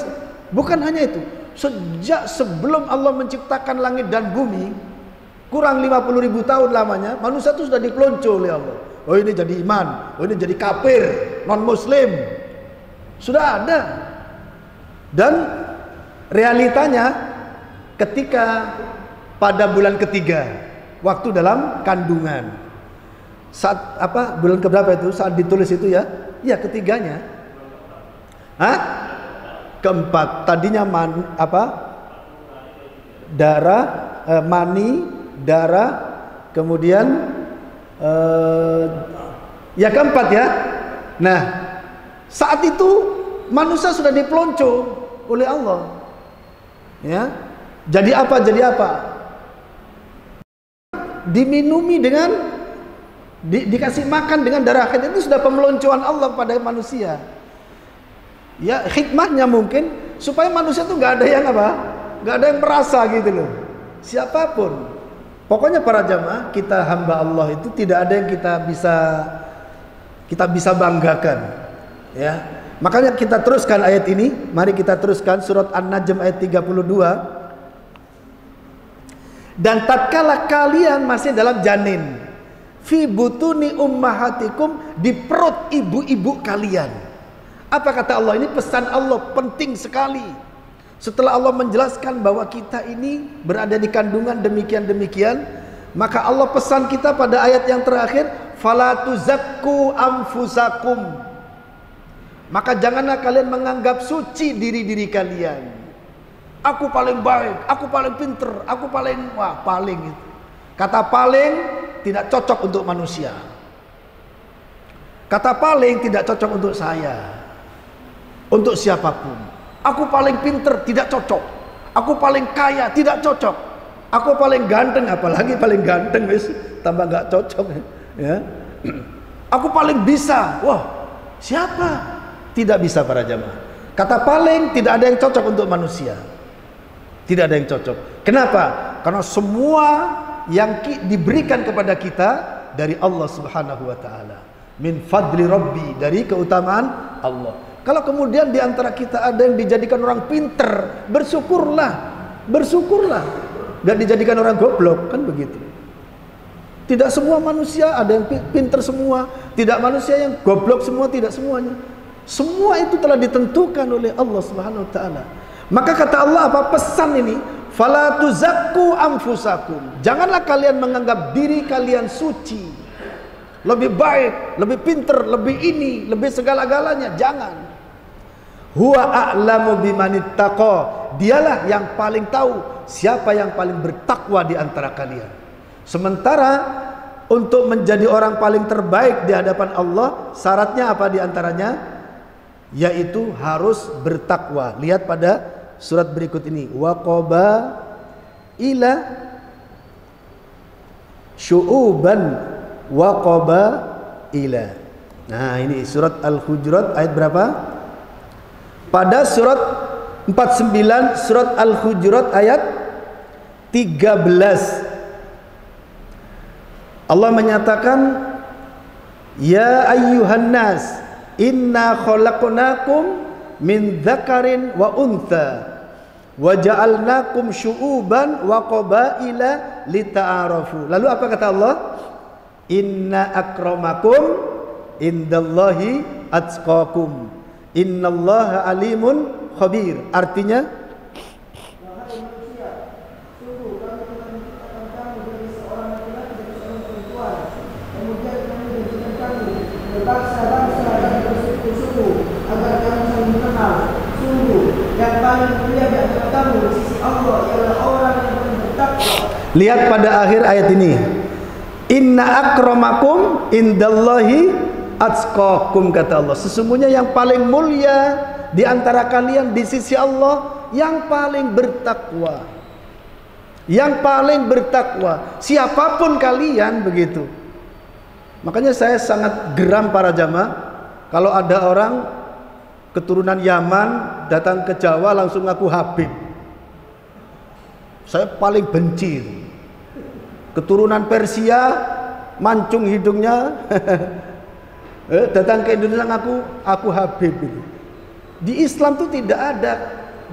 A: bukan hanya itu. Sejak sebelum Allah menciptakan langit dan bumi, kurang 50 ribu tahun lamanya, manusia itu sudah dipelonco oleh Allah. Oh ini jadi iman, oh ini jadi kafir, non muslim. Sudah ada. Dan realitanya ketika pada bulan ketiga waktu dalam kandungan. Saat apa bulan keberapa itu? Saat ditulis itu ya? Ya ketiganya. Hah? keempat. Tadinya man, apa? Darah eh, mani darah kemudian eh, ya keempat ya. Nah saat itu manusia sudah dipelonco oleh Allah. Ya? Jadi apa? Jadi apa diminumi dengan di, dikasih makan dengan darah haid itu sudah pemeloncoan Allah pada manusia. Ya hikmahnya mungkin supaya manusia itu nggak ada yang apa, nggak ada yang merasa gitu loh. Siapa pun, pokoknya para jamaah kita hamba Allah itu tidak ada yang kita bisa kita bisa banggakan. Ya, makanya kita teruskan ayat ini. Mari kita teruskan surat An-Najm ayat 32 dan tatkala kalian masih dalam janin fi butuni ummahatikum di perut ibu-ibu kalian. Apa kata Allah? Ini pesan Allah penting sekali. Setelah Allah menjelaskan bahwa kita ini berada di kandungan demikian demikian maka Allah pesan kita pada ayat yang terakhir fala tuzakku anfusakum. Maka janganlah kalian menganggap suci diri-diri kalian Aku paling baik, aku paling pinter, aku paling wah paling itu. Kata paling tidak cocok untuk manusia. Kata paling tidak cocok untuk saya. Untuk siapa pun. Aku paling pinter tidak cocok. Aku paling kaya tidak cocok. Aku paling ganteng apalagi paling ganteng wis tambah nggak cocok ya. Aku paling bisa. Wah, siapa? Tidak bisa para jamaah. Kata paling tidak ada yang cocok untuk manusia. Tidak ada yang cocok. Kenapa? Karena semua yang diberikan kepada kita dari Allah Subhanahu wa taala. Min fadli rabbi, dari keutamaan Allah. Kalau kemudian di antara kita ada yang dijadikan orang pinter, bersyukurlah. Bersyukurlah. Gak dijadikan orang goblok, kan begitu. Tidak semua manusia ada yang pinter semua, tidak manusia yang goblok semua, tidak semuanya. Semua itu telah ditentukan oleh Allah Subhanahu wa taala. Maka kata Allah apa pesan ini? Fala tuzakku anfusakum. Janganlah kalian menganggap diri kalian suci. Lebih baik, lebih pinter, lebih ini, lebih segala-galanya. Jangan. Huwa a'lamu bimanittaqa. Dialah yang paling tahu siapa yang paling bertakwa di antara kalian. Sementara untuk menjadi orang paling terbaik di hadapan Allah, syaratnya apa di antaranya? Yaitu harus bertakwa. Lihat pada surat berikut ini waqaba ila syu'uban wa qabaila. Nah, ini surat Al-Hujurat ayat berapa? Pada surat 49 surat Al-Hujurat ayat 13 Allah menyatakan Ya ayyuhan nas inna khalaqnakum min dzakarin wa untha wa ja'alnakum syu'uban wa qabaila lita'arafu. Lalu apa kata Allah? Inna akramakum indallahi atqakum. Innallaha alimun khabir. Artinya
C: Wahai manusia, sungguh kami telah menciptakan kamu dari seorang laki-laki dan seorang perempuan. Kemudian kami menjadikan kamu berbangsa-bangsa dan bersuku-suku agar kamu saling mengenal. Sungguh, yang paling mulia di antara kamu di sisi Allah ialah orang yang paling bertakwa.
A: Lihat pada akhir ayat ini. Inna akramakum indallahi atqakum kata Allah. Sesungguhnya yang paling mulia di antara kalian di sisi Allah yang paling bertakwa. Yang paling bertakwa. Siapa pun kalian begitu. Makanya saya sangat geram para jamaah kalau ada orang keturunan Yaman datang ke Jawa langsung ngaku Habib. Saya paling benci. Keturunan Persia mancung hidungnya eh, datang ke Indonesia ngaku aku Habib. Di Islam tuh tidak ada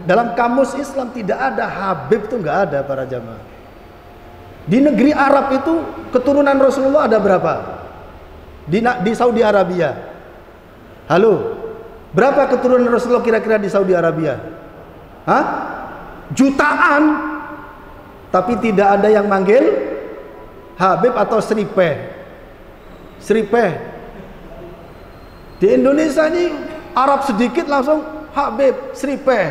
A: dalam kamus Islam tidak ada Habib tuh nggak ada para jamaah. Di negeri Arab itu keturunan Rasulullah ada berapa? Di, di Saudi Arabia. Halo, berapa keturunan Rasulullah kira-kira di Saudi Arabia? Hah? Jutaan. Tapi tidak ada yang manggil Habib atau Sripeh. Sripeh. Di Indonesia ini Arab sedikit langsung Habib, Sripeh.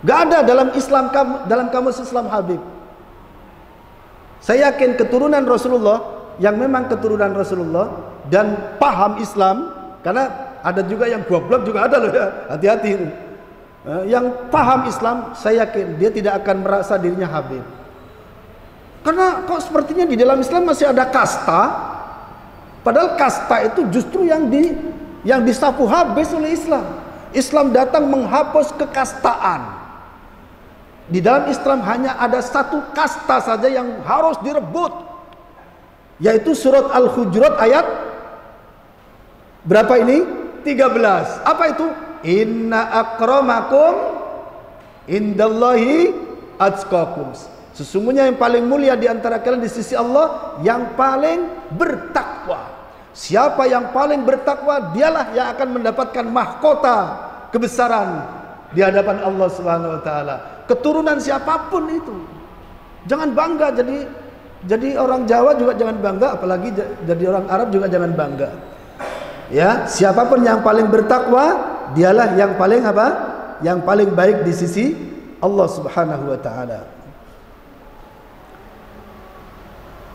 A: Gak ada dalam Islam dalam kamus Islam Habib. Saya yakin keturunan Rasulullah yang memang keturunan Rasulullah dan paham Islam karena ada juga yang goblok juga ada loh ya hati-hati Eh, yang paham Islam saya yakin dia tidak akan merasa dirinya Habib karena kok sepertinya di dalam Islam masih ada kasta padahal kasta itu justru yang di yang disapu habis oleh Islam Islam datang menghapus kekastaan di dalam Islam hanya ada satu kasta saja yang harus direbut yaitu surat Al-Hujurat ayat berapa ini? 13. Apa itu? Inna akramakum indallahi atqakum. Sesungguhnya yang paling mulia di antara kalian di sisi Allah yang paling bertakwa. Siapa yang paling bertakwa, dialah yang akan mendapatkan mahkota kebesaran di hadapan Allah Subhanahu wa taala. Keturunan siapa pun itu. Jangan bangga jadi jadi orang Jawa juga jangan bangga apalagi jadi orang Arab juga jangan bangga. Ya, siapa pun yang paling bertakwa, dialah yang paling apa? Yang paling baik di sisi Allah Subhanahu wa taala.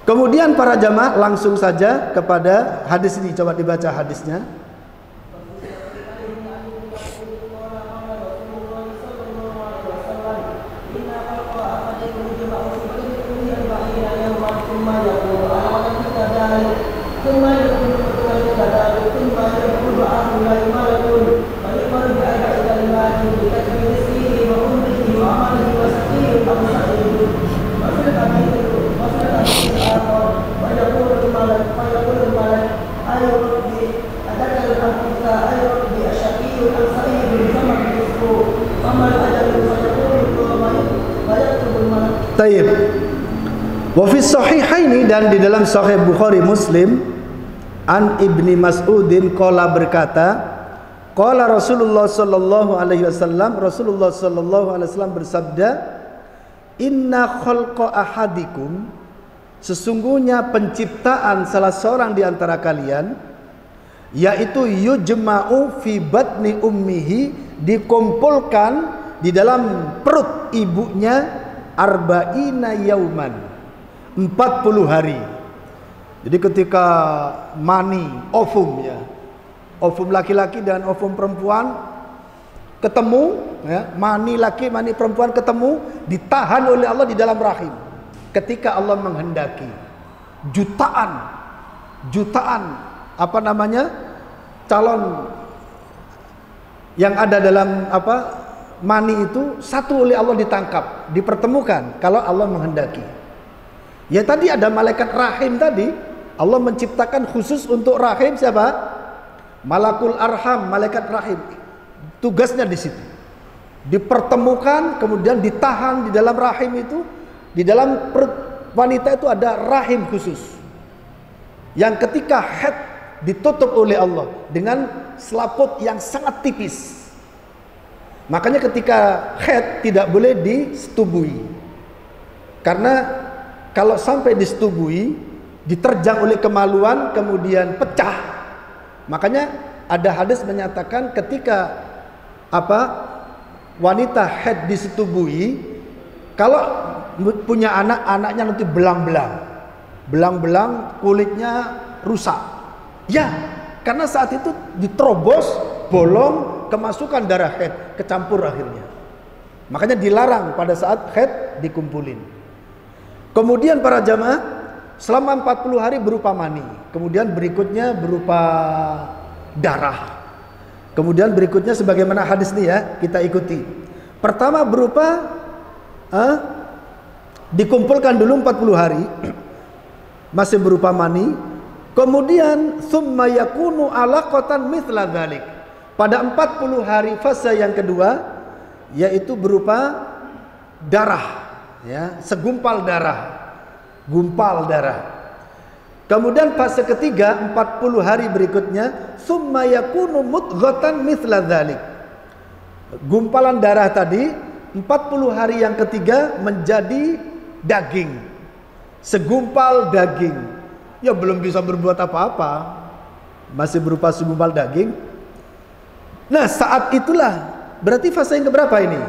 A: Kemudian para jamaah langsung saja kepada hadis ini coba dibaca hadisnya. Taib. Wa fi sahihaini dan di dalam sahih Bukhari Muslim an Ibni Mas'udin qala berkata qala Rasulullah sallallahu alaihi wasallam Rasulullah sallallahu alaihi wasallam bersabda inna khalqa ahadikum sesungguhnya penciptaan salah seorang di antara kalian yaitu yujma'u fi batni ummihi dikumpulkan di dalam perut ibunya arba'ina yauman 40 hari. Jadi ketika mani ovum ya. Ovum laki-laki dan ovum perempuan ketemu ya. Mani laki mani perempuan ketemu ditahan oleh Allah di dalam rahim. Ketika Allah menghendaki jutaan jutaan apa namanya calon yang ada dalam apa mani itu satu oleh Allah ditangkap, dipertemukan kalau Allah menghendaki. Ya tadi ada malaikat rahim tadi, Allah menciptakan khusus untuk rahim siapa? Malakul arham, malaikat rahim. Tugasnya di situ. Dipertemukan, kemudian ditahan di dalam rahim itu, di dalam wanita itu ada rahim khusus. Yang ketika head ditutup oleh Allah dengan selaput yang sangat tipis. Makanya ketika head tidak boleh disetubui. Karena kalau sampai disetubui, diterjang oleh kemaluan kemudian pecah, Makanya ada hadis menyatakan ketika apa wanita head disetubui kalau punya anak anaknya nanti belang-belang. Belang-belang kulitnya rusak. Ya karena saat itu diterobos bolong kemasukan darah head kecampur akhirnya. Makanya dilarang pada saat head dikumpulin kemudian para jamaah selama 40 hari berupa mani. Kemudian berikutnya berupa darah. Kemudian berikutnya sebagaimana hadis ini ya kita ikuti. Pertama berupa eh, dikumpulkan dulu 40 hari masih berupa mani. Kemudian summa yakunu alaqatan mithla dhalik. Pada 40 hari fase yang kedua yaitu berupa darah ya segumpal darah gumpal darah. Kemudian fase ketiga 40 hari berikutnya summa yakunu mudghatan mithla dhalik. Gumpalan darah tadi 40 hari yang ketiga menjadi daging. Segumpal daging. Ya belum bisa berbuat apa-apa. Masih berupa segumpal daging. Nah saat itulah berarti fase yang keberapa ini?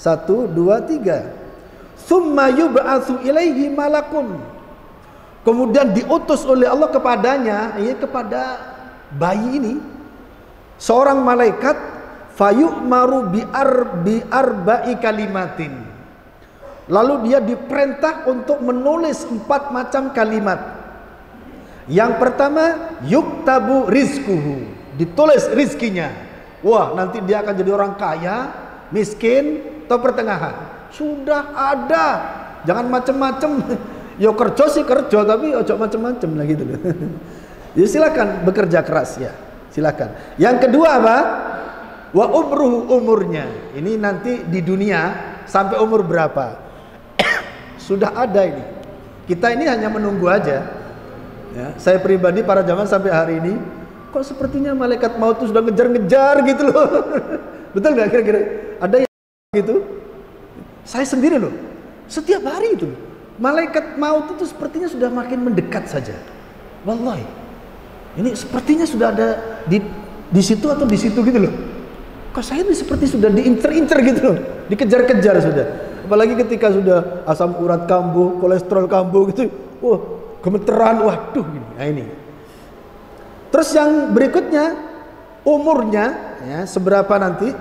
A: Satu, dua, tiga. Thumma yub'atsu ilaihi malakun. Kemudian diutus oleh Allah kepadanya, ya kepada bayi ini seorang malaikat fayu'maru bi arbi arba'i kalimatin. Lalu dia diperintah untuk menulis empat macam kalimat. Yang pertama, yuktabu rizkuhu. Ditulis rizkinya. Wah, nanti dia akan jadi orang kaya, miskin, atau pertengahan. Sudah ada. Jangan macem-macem. Yo kerja sih kerja tapi ojo macem-macem lah gitu. Ya silakan bekerja keras ya. Silakan. Yang kedua apa? Wa umruhu umurnya. Ini nanti di dunia sampai umur berapa? Sudah ada ini. Kita ini hanya menunggu aja. Ya, saya pribadi para zaman sampai hari ini kok sepertinya malaikat maut itu sudah ngejar-ngejar gitu loh. Betul nggak kira-kira? Ada yang gitu? Saya sendiri loh. Setiap hari itu. Malaikat maut itu sepertinya sudah makin mendekat saja. Wallahi. Ini sepertinya sudah ada di di situ atau di situ gitu loh. Kok saya ini seperti sudah diincer-incer gitu loh. Dikejar-kejar sudah. Apalagi ketika sudah asam urat kambuh, kolesterol kambuh gitu. Wah, gemeteran. Waduh. Nah ini. Terus yang berikutnya umurnya ya seberapa nanti.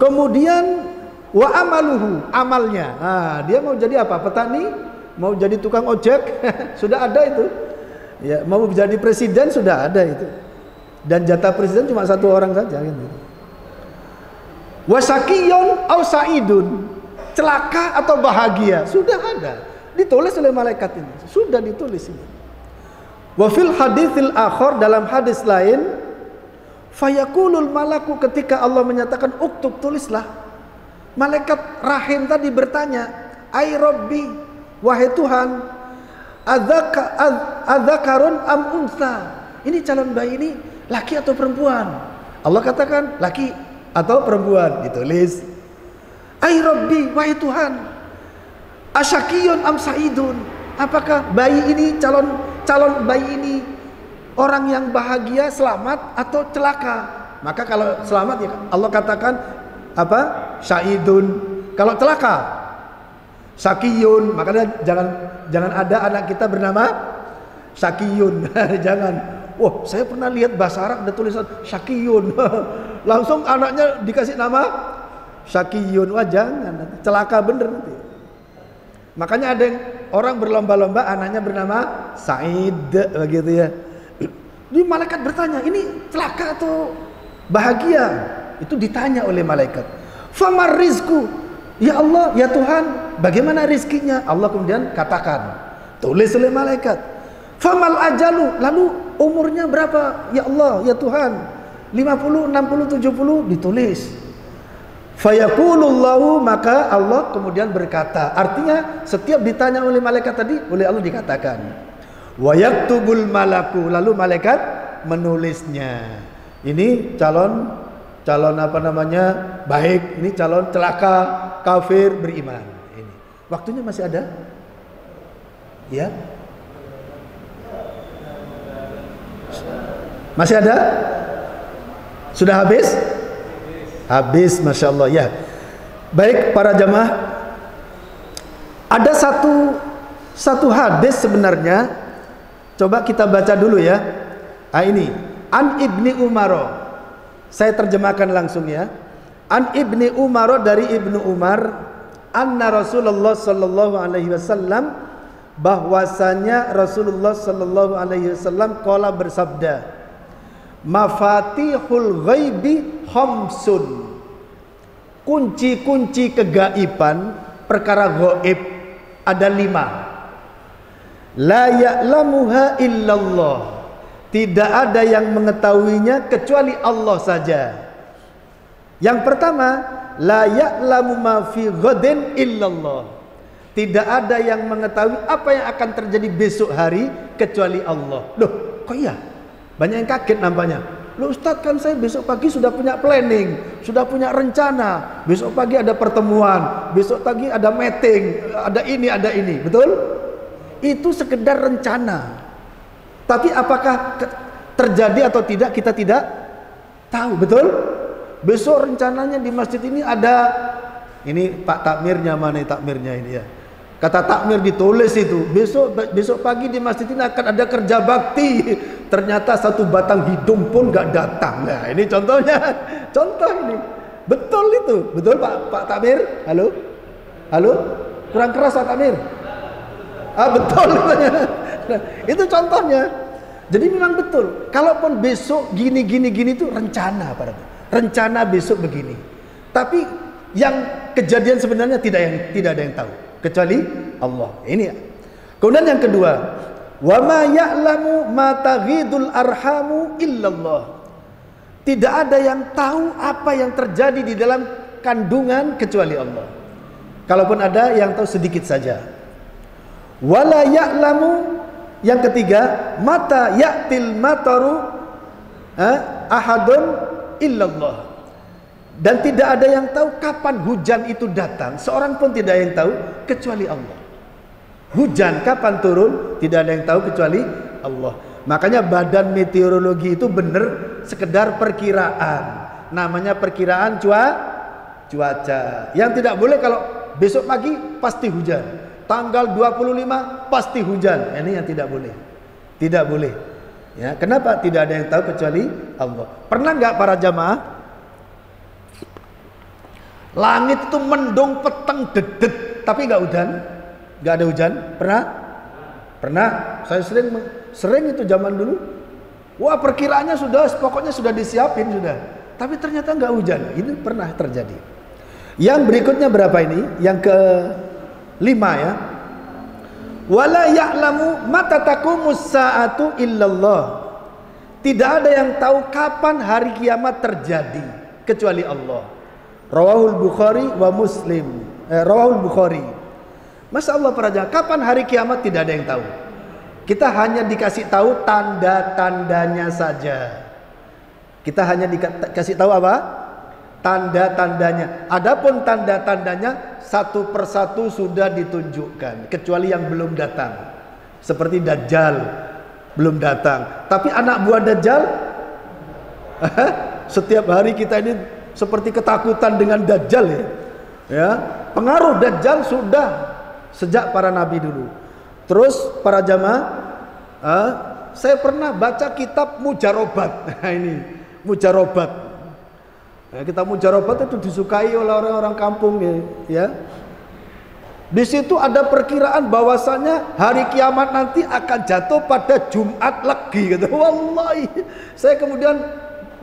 A: Kemudian wa amaluhu amalnya. Nah, dia mau jadi apa? Petani? Mau jadi tukang ojek? Sudah ada itu. Ya mau jadi presiden sudah ada itu. Dan jatah presiden cuma satu orang saja gitu. wasakiyon au saidun. Celaka atau bahagia? Sudah ada. Ditulis oleh malaikat ini. Sudah ditulis ini. Wafil hadithil akhor dalam hadis lain fayakulul malaku ketika Allah menyatakan uktub tulislah Malaikat rahim tadi bertanya, "Ai Rabbi, wahai Tuhan, adzaka adzakarun am unsa?" Ini calon bayi ini laki atau perempuan? Allah katakan laki atau perempuan, ditulis. "Ai Rabbi, wahai Tuhan, asyakiyun am saidun?" Apakah bayi ini calon calon bayi ini orang yang bahagia, selamat atau celaka? Maka kalau selamat ya Allah katakan apa? Syaidun. Kalau celaka, sakiyun. Makanya jangan jangan ada anak kita bernama sakiyun. jangan. Wah, saya pernah lihat bahasa Arab ada tulisan sakiyun. Langsung anaknya dikasih nama sakiyun. Wah, jangan. Celaka bener nanti. Makanya ada yang orang berlomba-lomba anaknya bernama Said begitu ya. Ini malaikat bertanya, ini celaka atau bahagia? Itu ditanya oleh malaikat. Famar rizku. Ya Allah, ya Tuhan, bagaimana rizkinya? Allah kemudian katakan, tulis oleh malaikat. Famal ajalu, lalu umurnya berapa? Ya Allah, ya Tuhan. 50, 60, 70 ditulis. Fayaqulullahu maka Allah kemudian berkata. Artinya setiap ditanya oleh malaikat tadi oleh Allah dikatakan. Wa yaktubul malaku lalu malaikat menulisnya. Ini calon calon apa namanya? baik, ini calon celaka, kafir, beriman. Ini. Waktunya masih ada? Ya. Masih ada? Sudah habis? Habis, masya Allah ya. Baik para jamaah, ada satu satu hadis sebenarnya. Coba kita baca dulu ya. Ah ini, An ibni Umaro. Saya terjemahkan langsung ya. An ibni Umaro dari ibnu Umar, anna Rasulullah Sallallahu Alaihi Wasallam bahwasanya Rasulullah Sallallahu Alaihi Wasallam kala bersabda, mafatihul ghaibi khamsun. Kunci-kunci kegaiban perkara gaib ada lima. La ya'lamuha illallah tidak ada yang mengetahuinya kecuali Allah saja yang pertama la ya'lamu ma fi ghadin illallah tidak ada yang mengetahui apa yang akan terjadi besok hari kecuali Allah loh kok iya banyak yang kaget nampaknya. Loh Ustaz kan saya besok pagi sudah punya planning, sudah punya rencana. Besok pagi ada pertemuan, besok pagi ada meeting, ada ini, ada ini. Betul? Itu sekedar rencana. Tapi apakah terjadi atau tidak kita tidak tahu. Betul? Besok rencananya di masjid ini ada ini Pak Takmirnya mana takmirnya ini ya. Kata takmir ditulis itu, besok besok pagi di masjid ini akan ada kerja bakti. Ternyata satu batang hidung pun gak datang. Nah, ini contohnya. Contoh ini. Betul itu. Betul Pak Pak Takmir? Halo? Halo? Kurang keras Pak Takmir? Ah, betul. itu contohnya. Jadi memang betul. Kalaupun besok gini gini gini itu rencana pada rencana besok begini. Tapi yang kejadian sebenarnya tidak yang tidak ada yang tahu kecuali Allah. Ini. Kemudian yang kedua, wa ma ya'lamu ma taghidul arhamu illallah. Tidak ada yang tahu apa yang terjadi di dalam kandungan kecuali Allah. Kalaupun ada yang tahu sedikit saja. Wala ya'lamu yang ketiga, mata ya'til mataru eh, ahadun illallah. Dan tidak ada yang tahu kapan hujan itu datang. Seorang pun tidak ada yang tahu kecuali Allah. Hujan kapan turun tidak ada yang tahu kecuali Allah. Makanya badan meteorologi itu benar sekedar perkiraan. Namanya perkiraan cua cuaca. Yang tidak boleh kalau besok pagi pasti hujan. Tanggal 25 pasti hujan. Ini yang tidak boleh. Tidak boleh. Ya, kenapa tidak ada yang tahu kecuali Allah? Pernah nggak para jamaah Langit itu mendung peteng dedet, tapi nggak hujan, nggak ada hujan. Pernah? Pernah. Saya sering sering itu zaman dulu. Wah perkiraannya sudah, pokoknya sudah disiapin sudah. Tapi ternyata nggak hujan. Ini pernah terjadi. Yang berikutnya berapa ini? Yang ke lima ya. Wala ya'lamu mata taqumus sa'atu illallah. Tidak ada yang tahu kapan hari kiamat terjadi kecuali Allah. Rawahul Bukhari wa Muslim. Eh, Rawahul Bukhari. Masya Allah para jamaah, kapan hari kiamat tidak ada yang tahu. Kita hanya dikasih tahu tanda-tandanya saja. Kita hanya dikasih tahu apa? Tanda-tandanya. Adapun tanda-tandanya satu persatu sudah ditunjukkan, kecuali yang belum datang. Seperti Dajjal belum datang. Tapi anak buah Dajjal setiap hari kita ini seperti ketakutan dengan dajjal ya. Ya, pengaruh dajjal sudah sejak para nabi dulu. Terus para jamaah, uh, saya pernah baca kitab Mujarobat. Nah ini Mujarobat. Ya, kitab Mujarobat itu disukai oleh orang-orang kampung ya. ya. Di situ ada perkiraan bahwasanya hari kiamat nanti akan jatuh pada Jumat Legi gitu. Wallahi. Saya kemudian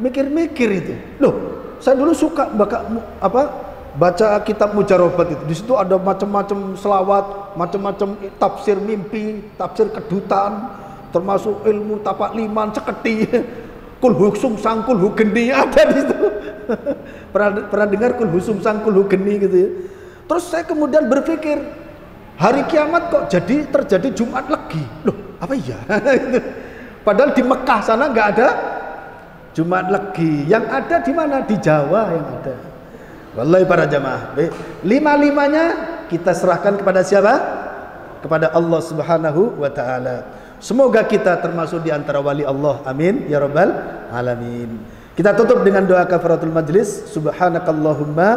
A: mikir-mikir itu. Loh, saya dulu suka baca apa? Baca kitab mujarobat itu. Di situ ada macam-macam selawat, macam-macam tafsir mimpi, tafsir kedutaan, termasuk ilmu tapak liman, ceketi. Kul husum sang kul hugeni ada di situ. pernah pernah dengar kul husum sang kul hugeni gitu ya. Terus saya kemudian berpikir, hari kiamat kok jadi terjadi Jumat lagi? Loh, apa iya? Padahal di Mekah sana nggak ada Jumat lagi. Yang ada di mana? Di Jawa yang ada. Wallahi para jamaah. Lima-limanya kita serahkan kepada siapa? Kepada Allah Subhanahu wa taala. Semoga kita termasuk di antara wali Allah. Amin ya rabbal alamin. Kita tutup dengan doa kafaratul majlis. Subhanakallahumma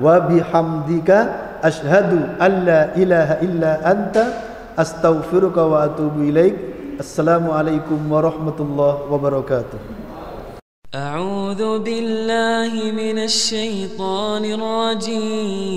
A: wa bihamdika asyhadu an la ilaha illa anta astaghfiruka wa atubu ilaik assalamu alaikum warahmatullahi wabarakatuh
D: أعوذ بالله من الشيطان الرجيم